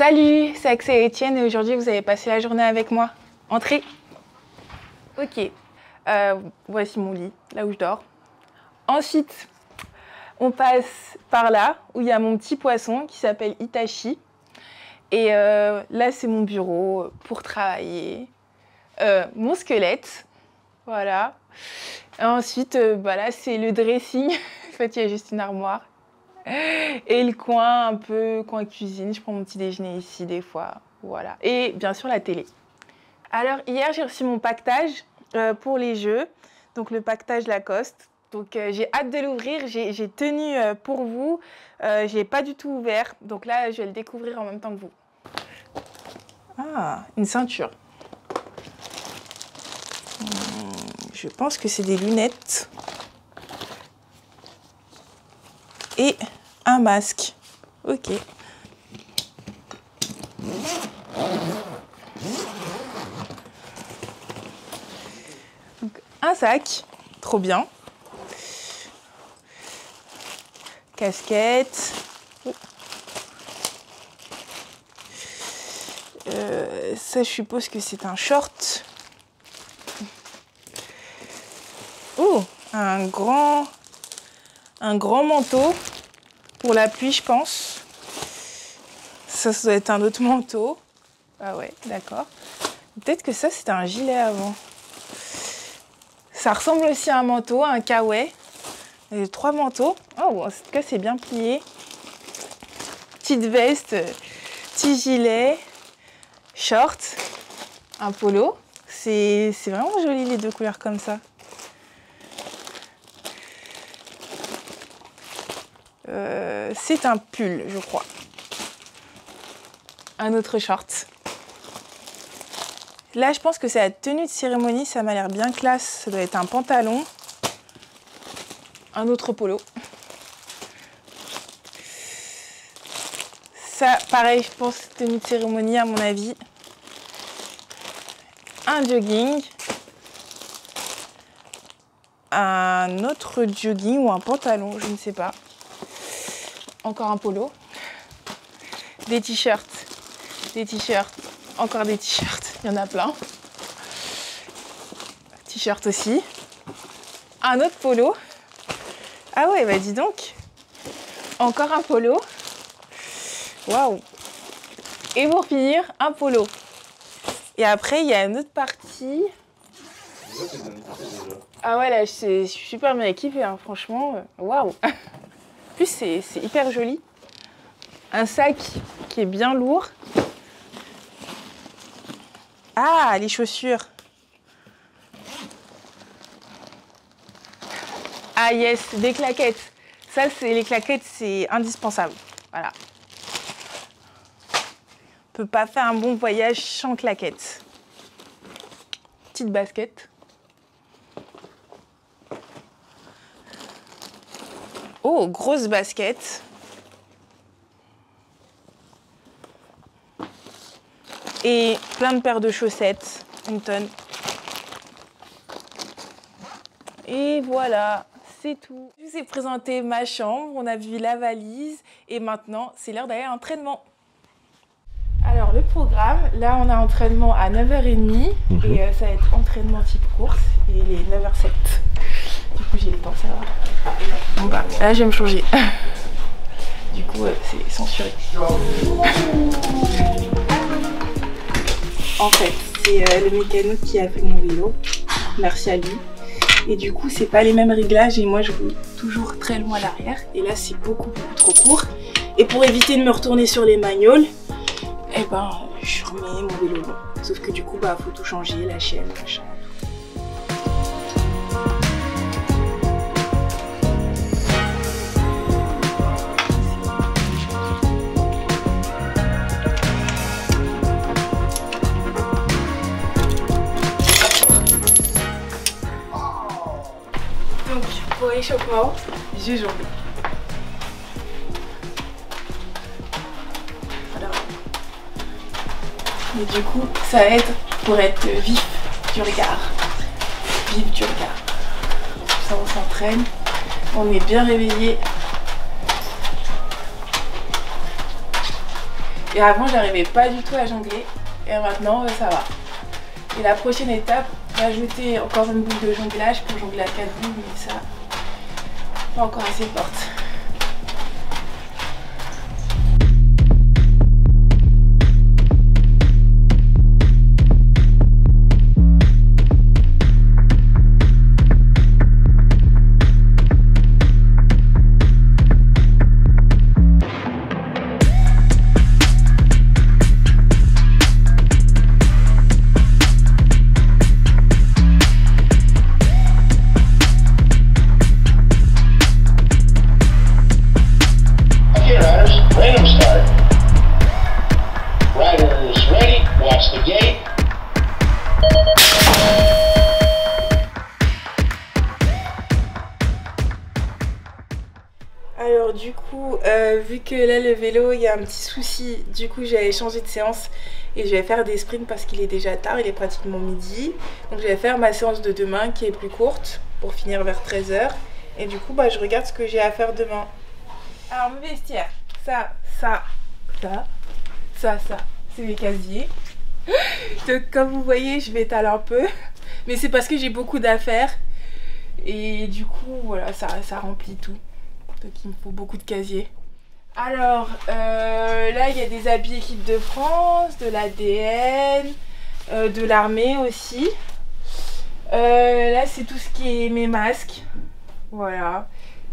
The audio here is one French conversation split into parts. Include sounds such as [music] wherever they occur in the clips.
Salut, c'est Axel et Étienne et aujourd'hui vous avez passé la journée avec moi. Entrez. Ok, euh, voici mon lit, là où je dors. Ensuite, on passe par là où il y a mon petit poisson qui s'appelle Itachi. Et euh, là, c'est mon bureau pour travailler. Euh, mon squelette, voilà. ensuite, bah là, c'est le dressing. [laughs] en fait, il y a juste une armoire. Et le coin, un peu coin cuisine. Je prends mon petit déjeuner ici des fois. Voilà. Et bien sûr, la télé. Alors, hier, j'ai reçu mon pactage pour les jeux. Donc, le pactage Lacoste. Donc euh, j'ai hâte de l'ouvrir, j'ai tenu euh, pour vous, euh, je l'ai pas du tout ouvert, donc là je vais le découvrir en même temps que vous. Ah, une ceinture. Hmm, je pense que c'est des lunettes. Un masque. Ok. un sac, trop bien. casquette. Euh, ça, je suppose que c'est un short. Oh, un grand, un grand manteau pour la pluie, je pense. Ça, ça doit être un autre manteau. Ah ouais, d'accord. Peut-être que ça, c'était un gilet avant. Ça ressemble aussi à un manteau, un kawaii. Trois manteaux. Oh, en tout cas, c'est bien plié. Petite veste, petit gilet, short, un polo. C'est vraiment joli les deux couleurs comme ça. Euh, c'est un pull, je crois. Un autre short. Là, je pense que c'est la tenue de cérémonie. Ça m'a l'air bien classe. Ça doit être un pantalon un autre polo. Ça, pareil, je pense tenue de cérémonie à mon avis. Un jogging. Un autre jogging ou un pantalon, je ne sais pas. Encore un polo. Des t-shirts. Des t-shirts. Encore des t-shirts. Il y en a plein. T-shirt aussi. Un autre polo. Ah ouais, bah dis donc. Encore un polo. Waouh. Et pour finir, un polo. Et après, il y a une autre partie. Ah ouais, là, je suis super bien équipée, hein, franchement. Waouh. [laughs] C'est hyper joli. Un sac qui est bien lourd. Ah, les chaussures. Ah yes, des claquettes. Ça, c'est les claquettes, c'est indispensable. Voilà. On peut pas faire un bon voyage sans claquettes. Petite basket. Oh, grosse basket. Et plein de paires de chaussettes, une tonne. Et voilà c'est tout. Je vous ai présenté ma chambre, on a vu la valise et maintenant c'est l'heure d'aller à l'entraînement. Alors le programme, là on a entraînement à 9h30 mhm. et euh, ça va être entraînement type course et il est 9h07. Du coup j'ai le temps, ça va. Bon bah là je vais me changer. [laughs] du coup euh, c'est censuré. En fait c'est euh, le mécano qui a fait mon vélo. Merci à lui. Et du coup, c'est pas les mêmes réglages et moi je roule toujours très loin à l'arrière. Et là, c'est beaucoup, trop court. Et pour éviter de me retourner sur les magnoles, eh ben, je remets mon vélo Sauf que du coup, bah, faut tout changer, la chaîne, machin. Et du coup, ça aide pour être vif du regard. Vif du regard. Ça, on s'entraîne. On est bien réveillé. Et avant, j'arrivais pas du tout à jongler. Et maintenant, ça va. Et la prochaine étape, rajouter encore une boule de jonglage pour jongler à 4 boules, mais ça, encore assez forte. Là le vélo, il y a un petit souci, du coup j'ai changé de séance et je vais faire des sprints parce qu'il est déjà tard, il est pratiquement midi. Donc je vais faire ma séance de demain qui est plus courte pour finir vers 13h. Et du coup, bah, je regarde ce que j'ai à faire demain. Alors mon vestiaire, ça, ça, ça, ça, ça, c'est mes casiers. [gasps] Donc comme vous voyez, je m'étale un peu. Mais c'est parce que j'ai beaucoup d'affaires. Et du coup, voilà, ça, ça remplit tout. Donc il me faut beaucoup de casiers. Alors euh, là il y a des habits équipe de France, de l'ADN, euh, de l'armée aussi. Euh, là c'est tout ce qui est mes masques. Voilà.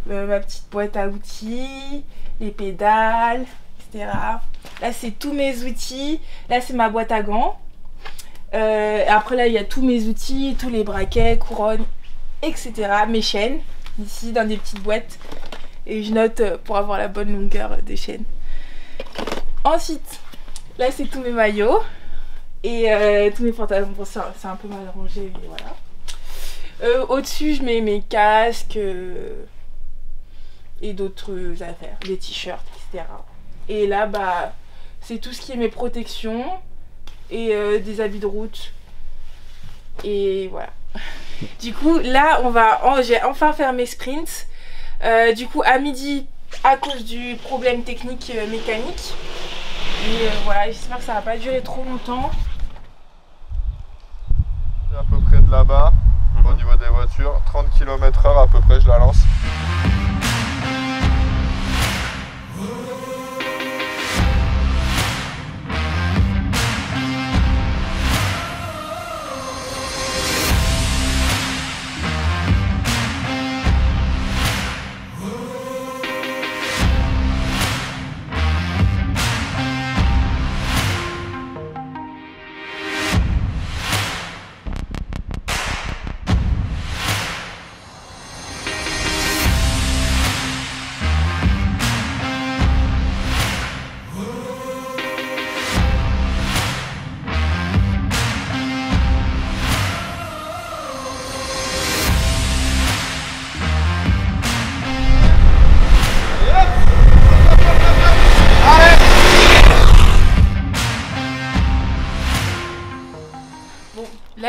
ma petite boîte à outils, les pédales, etc. Là c'est tous mes outils. Là c'est ma boîte à gants. après là il y a tous mes outils, tous les braquets, couronnes, etc. Mes chaînes, ici dans des petites boîtes et je note euh, pour avoir la bonne longueur des chaînes. Ensuite, là c'est tous mes maillots et euh, tous mes pantalons. C'est un peu mal rangé, mais voilà. Euh, au-dessus, je mets mes casques et d'autres affaires, des t-shirts, etc. Et là, bah, c'est tout ce qui est mes protections et des habits de route. Et voilà. [laughs] Du coup, là, on va, j'ai enfin faire mes sprints. Euh, du coup, à midi, à cause du problème technique euh, mécanique. Et euh, voilà, j'espère que ça va pas durer trop longtemps. À peu près de là-bas, au niveau des voitures, 30 km/h à peu près, je la lance.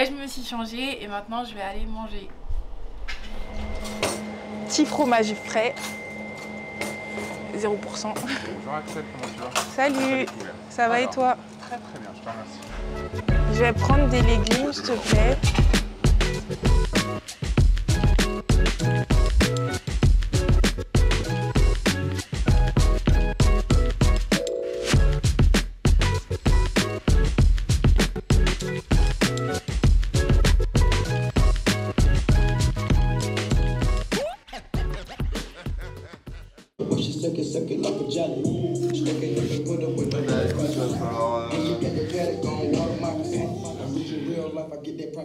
Je me suis changée et maintenant, je vais aller manger. Petit fromage frais. 0%. Bonjour Axel, comment tu vas Salut, ça va et toi Très très bien, je te remercie. Je vais prendre des légumes, s'il te plaît.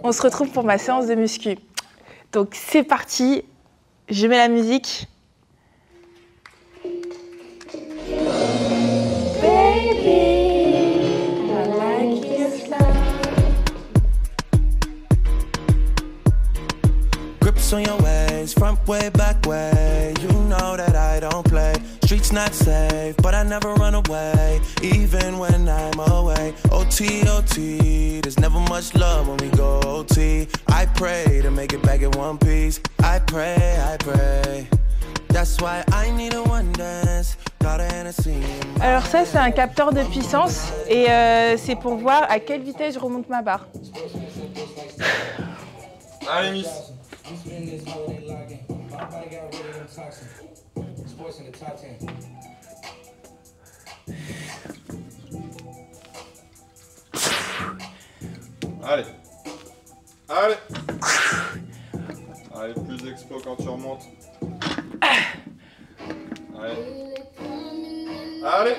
On se retrouve pour ma séance de muscu. Donc c'est parti, je mets la musique. Grips on your ways, front way, back way. You know that I don't play. Streets not safe, but I never run away, even when I'm away. OT, OT, there's never much love when we go OT. I pray to make it back in one piece. I pray, I pray. That's why I need a one dance. Alors ça, c'est un capteur de puissance et euh, c'est pour voir à quelle vitesse je remonte ma barre. Allez, Miss. I'm spending this holiday logging. My body got rid of them toxins. Sports in the top 10. Allez. Allez. Allez, plus d'exploits quand tu remontes. Allez. Allez.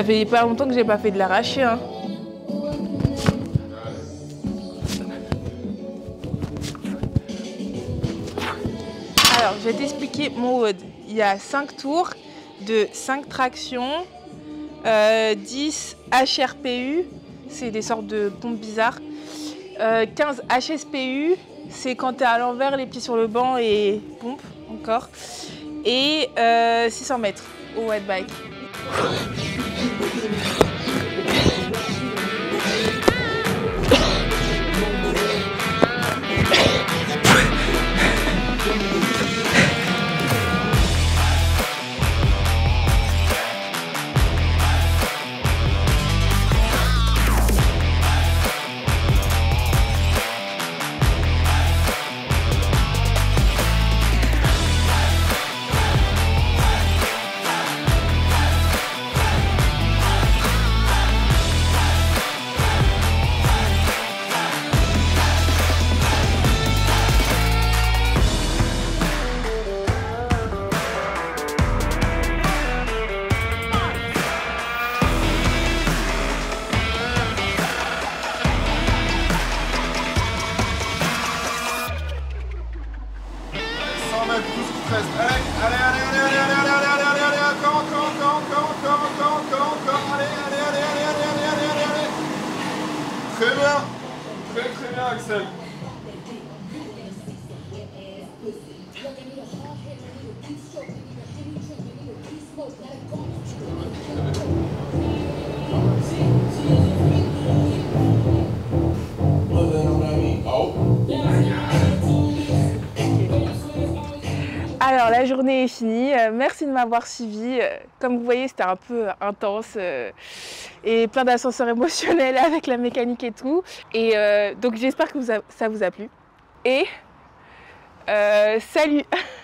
Ça fait pas longtemps que j'ai pas fait de l'arraché. Hein. Alors, je vais t'expliquer mon WOD. Il y a 5 tours de 5 tractions, euh, 10 HRPU, c'est des sortes de pompes bizarres, euh, 15 HSPU, c'est quand tu es à l'envers, les pieds sur le banc et pompe encore, et euh, 600 mètres au wet bike. Tout ce qui te reste. Allez, allez, allez, allez, allez, allez, allez, allez, allez, allez, encore, encore, encore, encore, encore, encore, encore, encore, allez, allez, allez, allez, allez, allez, allez, allez, allez. Très bien, très très bien Axel. Alors la journée est finie, Euh, merci de m'avoir suivi. Euh, Comme vous voyez, c'était un peu intense euh, et plein d'ascenseurs [laughs] émotionnels avec la mécanique et tout. Et donc j'espère que ça vous a plu. Et salut [laughs]